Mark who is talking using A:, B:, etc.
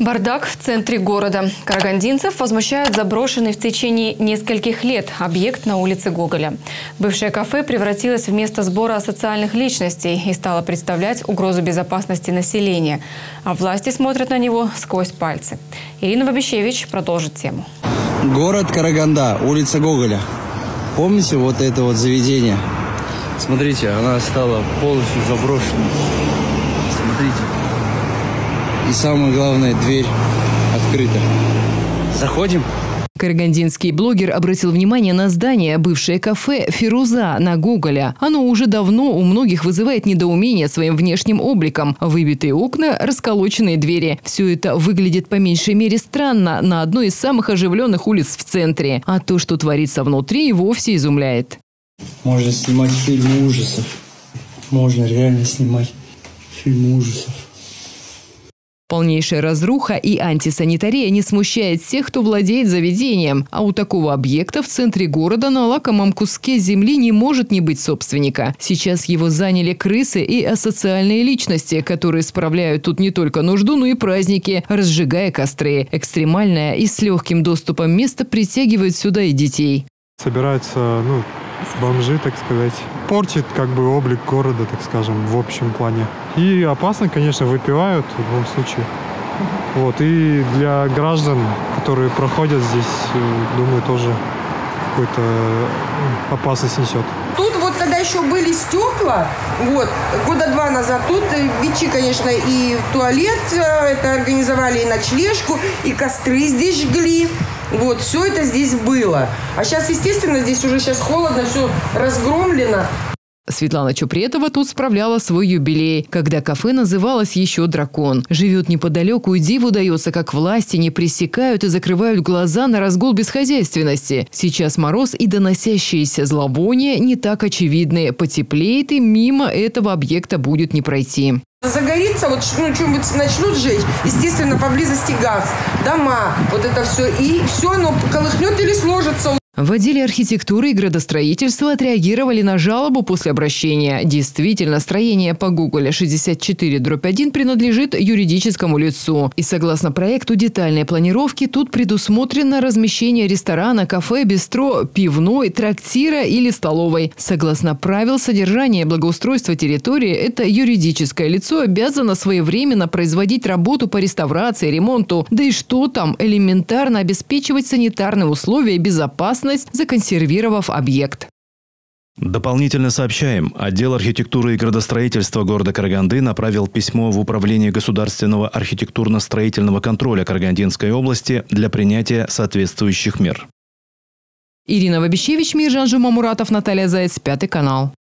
A: Бардак в центре города. Карагандинцев возмущает заброшенный в течение нескольких лет объект на улице Гоголя. Бывшее кафе превратилось в место сбора социальных личностей и стало представлять угрозу безопасности населения. А власти смотрят на него сквозь пальцы. Ирина Вабищевич продолжит тему.
B: Город Караганда, улица Гоголя. Помните вот это вот заведение? Смотрите, она стала полностью заброшенной. Смотрите. И самое главное, дверь открыта. Заходим?
C: Карагандинский блогер обратил внимание на здание, бывшее кафе «Фируза» на Гоголя. Оно уже давно у многих вызывает недоумение своим внешним обликом. Выбитые окна, расколоченные двери. Все это выглядит по меньшей мере странно на одной из самых оживленных улиц в центре. А то, что творится внутри, и вовсе изумляет.
B: Можно снимать фильмы ужасов. Можно реально снимать фильмы ужасов.
C: Полнейшая разруха и антисанитария не смущает тех, кто владеет заведением. А у такого объекта в центре города на лакомом куске земли не может не быть собственника. Сейчас его заняли крысы и асоциальные личности, которые справляют тут не только нужду, но и праздники, разжигая костры. Экстремальное и с легким доступом место притягивает сюда и детей.
D: Собираются, ну, бомжи, так сказать. Портит как бы облик города, так скажем, в общем плане. И опасно, конечно, выпивают в любом случае. Вот, и для граждан, которые проходят здесь, э, думаю, тоже какую-то э, опасность несет.
E: Тут когда еще были стекла, вот, года два назад, тут э, бичи, конечно, и туалет это организовали, и ночлежку, и костры здесь жгли. Вот, все это здесь было. А сейчас, естественно, здесь уже сейчас холодно, все разгромлено.
C: Светлана Чупретова тут справляла свой юбилей, когда кафе называлось еще «Дракон». Живет неподалеку, и диву дается, как власти не пресекают и закрывают глаза на разгул бесхозяйственности. Сейчас мороз и доносящиеся зловония не так очевидны. Потеплеет и мимо этого объекта будет не пройти.
E: Загорится, вот ну, что-нибудь начнут жечь, естественно, поблизости газ, дома, вот это все, и все оно колыхнет или сложится.
C: В отделе архитектуры и градостроительства отреагировали на жалобу после обращения. Действительно, строение по Гоголя 64 дробь 1 принадлежит юридическому лицу. И согласно проекту детальной планировки, тут предусмотрено размещение ресторана, кафе, бистро, пивной, трактира или столовой. Согласно правил содержания и благоустройства территории, это юридическое лицо обязано своевременно производить работу по реставрации, ремонту. Да и что там, элементарно обеспечивать санитарные условия и безопасность, законсервировав объект.
F: Дополнительно сообщаем, отдел архитектуры и градостроительства города Караганды направил письмо в Управление государственного архитектурно-строительного контроля Карагандинской области для принятия соответствующих мер.
C: Ирина Вабищевич, Миржан Жумамуратов, Наталья Заяц, Пятый канал.